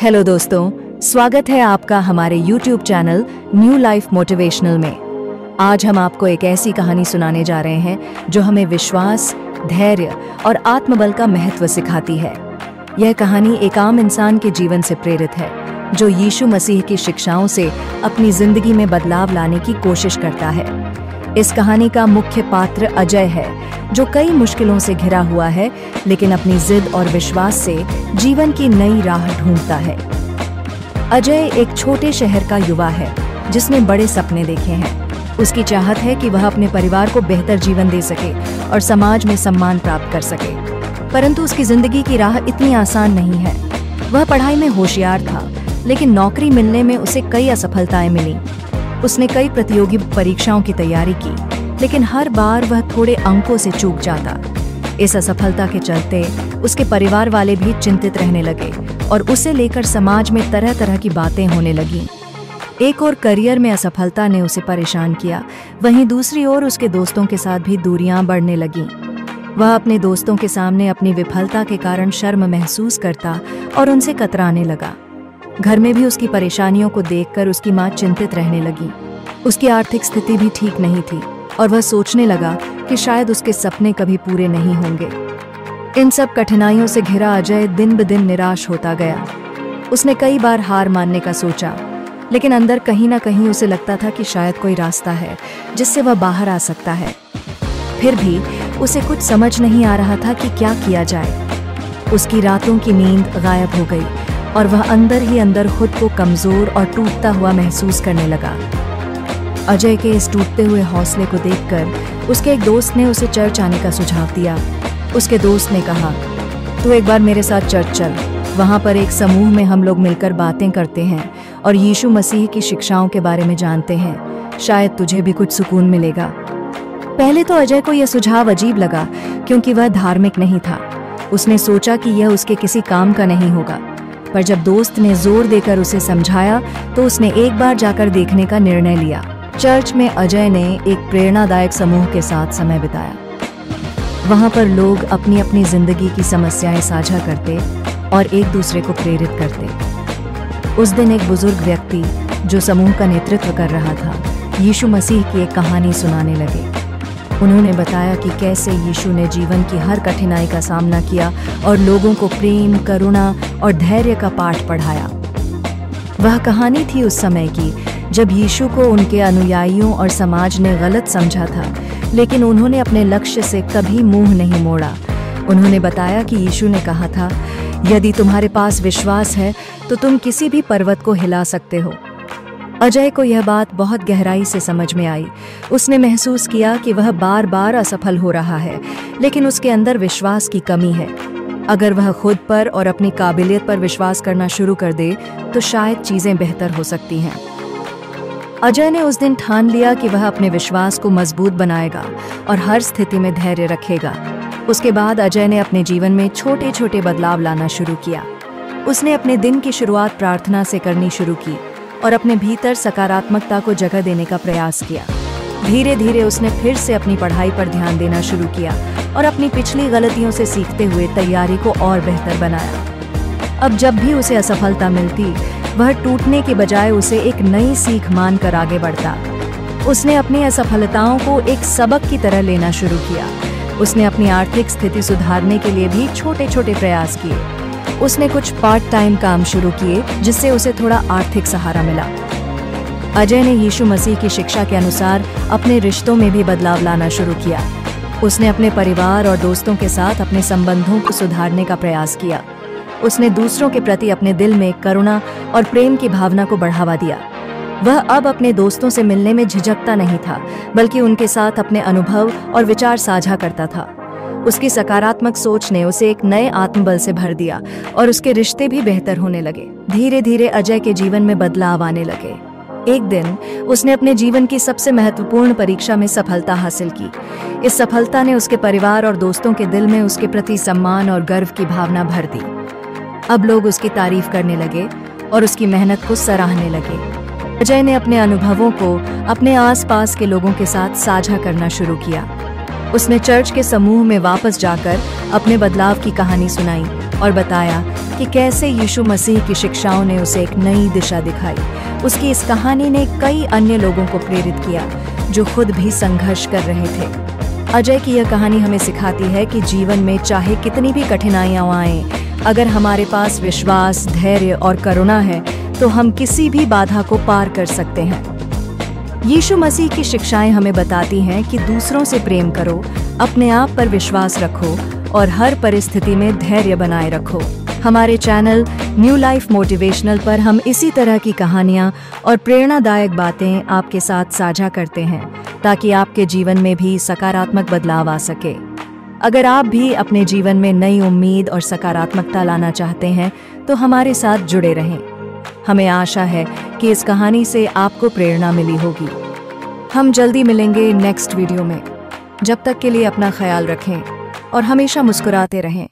Hello दोस्तों, स्वागत है आपका हमारे YouTube channel new life motivational में। आज हम आपको एक ऐसी कहानी सुनाने जा रहे हैं जो हमें विश्वास, धैर्य और आत्मबल का महत्व सिखाती है। यह कहानी एक आम इंसान के जीवन से प्रेरित है, जो यीशु मसीह की शिक्षाओं से अपनी ज़िंदगी में बदलाव लाने की कोशिश करता है। इस कहानी का मुख्य पात्र अजय है, जो कई मुश्किलों से घिरा हुआ है, लेकिन अपनी जिद और विश्वास से जीवन की नई राह ढूंढता है। अजय एक छोटे शहर का युवा है, जिसने बड़े सपने देखे हैं। उसकी चाहत है कि वह अपने परिवार को बेहतर जीवन दे सके और समाज में सम्मान प्राप्त कर सके। परंतु उसकी ज़िंदगी की राह इतनी आसान नहीं है। वह पढ़ाई में होशियार था, लेकिन नौकरी मिलने में उसे कई असफलताएँ मिली। उसने कई प्रतियोगी परीक्षाओं की तैयारी की, लेकिन हर बार वह थोड़े अंकों से चूक जाता। इस असफलता के चलते उसके परिवार वाले भी चिंतित रहने लगे और उसे लेकर समाज में तरह तरह की बातें होने लगीं। एक और करियर में असफलता ने उसे परेशान किया। वहीं दूसरी ओर उसके दोस्तों के साथ भी दूरियाँ बढ़ने लगीं। वह अपने दोस्तों के सामने अपनी विफलता के कारण शर्म महसूस करता और उनसे कतराने लगा। घर में भी उसकी परेशानियों को देखकर उसकी माँ चिंतित रहने लगी। उसकी आर्थिक स्थिति भी ठीक नहीं थी और वह सोचने लगा कि शायद उसके सपने कभी पूरे नहीं होंगे। इन सब कठिनाइयों से घिरा अजय दिन ब दिन निराश होता गया। उसने कई बार हार मानने का सोचा, लेकिन अंदर कहीं ना कहीं उसे लगता था कि शायद कोई रास्ता है जिससे वह बाहर आ सकता है। फिर भी उसे कुछ समझ नहीं आ रहा था कि क्या किया जाए। उसकी रातों की नींद गायब हो गई। और वह अंदर ही अंदर खुद को कमज़ोर और टूटता हुआ महसूस करने लगा। अजय के इस टूटते हुए हौसले को देखकर उसके एक दोस्त ने उसे चर्च आने का सुझाव दिया। उसके दोस्त ने कहा, तू एक बार मेरे साथ चर्च चल। वहाँ पर एक समूह में हम लोग मिलकर बातें करते हैं और यीशु मसीह की शिक्षाओं के बारे में जानते हैं। शायद तुझे भी कुछ सुकून मिलेगा। पहले तो अजय को यह सुझाव अजीब लगा, क्योंकि वह धार्मिक नहीं था। उसने सोचा कि यह उसके किसी काम का नहीं होगा। पर जब दोस्त ने ज़ोर देकर उसे समझाया तो उसने एक बार जाकर देखने का निर्णय लिया। चर्च में अजय ने एक प्रेरणादायक समूह के साथ समय बिताया। वहाँ पर लोग अपनी अपनी ज़िंदगी की समस्याएँ साझा करते और एक दूसरे को प्रेरित करते। उस दिन एक बुज़ुर्ग व्यक्ति, जो समूह का नेतृत्व कर रहा था, यीशु मसीह की एक कहानी सुनाने लगे। उन्होंने बताया कि कैसे यीशु ने जीवन की हर कठिनाई का सामना किया और लोगों को प्रेम, करुणा और धैर्य का पाठ पढ़ाया। वह कहानी थी उस समय की, जब यीशु को उनके अनुयायियों और समाज ने गलत समझा था, लेकिन उन्होंने अपने लक्ष्य से कभी मुँह नहीं मोड़ा। उन्होंने बताया कि यीशु ने कहा था, यदि तुम्हारे पास विश्वास है तो तुम किसी भी पर्वत को हिला सकते हो। अजय को यह बात बहुत गहराई से समझ में आई। उसने महसूस किया कि वह बार बार असफल हो रहा है, लेकिन उसके अंदर विश्वास की कमी है। अगर वह खुद पर और अपनी काबिलियत पर विश्वास करना शुरू कर दे तो शायद चीज़ें बेहतर हो सकती हैं। अजय ने उस दिन ठान लिया कि वह अपने विश्वास को मज़बूत बनाएगा और हर स्थिति में धैर्य रखेगा। उसके बाद अजय ने अपने जीवन में छोटे छोटे बदलाव लाना शुरू किया। उसने अपने दिन की शुरुआत प्रार्थना से करनी शुरू की। और अपने भीतर सकारात्मकता को जगह देने का प्रयास किया। धीरे धीरे उसने फिर से अपनी पढ़ाई पर ध्यान देना शुरू किया और अपनी पिछली गलतियों से सीखते हुए तैयारी को और बेहतर बनाया। अब जब भी उसे असफलता मिलती, वह टूटने के बजाय उसे एक नई सीख मानकर आगे बढ़ता। उसने अपनी असफलताओं को एक सबक की तरह लेना शुरू किया। उसने अपनी आर्थिक स्थिति सुधारने के लिए भी छोटे छोटे प्रयास किए। उसने कुछ पार्ट टाइम काम शुरू किए, जिससे उसे थोड़ा आर्थिक सहारा मिला। अजय ने यीशु मसीह की शिक्षा के अनुसार अपने रिश्तों में भी बदलाव लाना शुरू किया। उसने अपने परिवार और दोस्तों के साथ अपने संबंधों को सुधारने का प्रयास किया। उसने दूसरों के प्रति अपने दिल में करुणा और प्रेम की भावना को बढ़ावा दिया। वह अब अपने दोस्तों से मिलने में झिझकता नहीं था, बल्कि उनके साथ अपने अनुभव और विचार साझा करता था। उसकी सकारात्मक सोच ने उसे एक नए आत्मबल से भर दिया और उसके रिश्ते भी बेहतर होने लगे। धीरे धीरे अजय के जीवन में बदलाव आने लगे। एक दिन, उसने अपने जीवन की सबसे महत्वपूर्ण परीक्षा में सफलता हासिल की। इस सफलता ने उसके परिवार और दोस्तों के दिल में उसके प्रति सम्मान और गर्व की भावना भर दी। अब लोग उसकी तारीफ़ करने लगे और उसकी मेहनत को सराहने लगे। अजय ने अपने अनुभवों को अपने आसपास के लोगों के साथ साझा करना शुरू किया। उसने चर्च के समूह में वापस जाकर अपने बदलाव की कहानी सुनाई और बताया कि कैसे यीशु मसीह की शिक्षाओं ने उसे एक नई दिशा दिखाई। उसकी इस कहानी ने कई अन्य लोगों को प्रेरित किया, जो खुद भी संघर्ष कर रहे थे। अजय की यह कहानी हमें सिखाती है कि जीवन में चाहे कितनी भी कठिनाइयाँ आए, अगर हमारे पास विश्वास, धैर्य और करुणा है तो हम किसी भी बाधा को पार कर सकते हैं। यीशु मसीह की शिक्षाएँ हमें बताती हैं कि दूसरों से प्रेम करो, अपने आप पर विश्वास रखो और हर परिस्थिति में धैर्य बनाए रखो। हमारे चैनल न्यू लाइफ मोटिवेशनल पर हम इसी तरह की कहानियाँ और प्रेरणादायक बातें आपके साथ साझा करते हैं, ताकि आपके जीवन में भी सकारात्मक बदलाव आ सके। अगर आप भी अपने जीवन में नई उम्मीद और सकारात्मकता लाना चाहते हैं तो हमारे साथ जुड़े रहें। हमें आशा है कि इस कहानी से आपको प्रेरणा मिली होगी। हम जल्दी मिलेंगे नेक्स्ट वीडियो में। जब तक के लिए अपना ख्याल रखें और हमेशा मुस्कुराते रहें।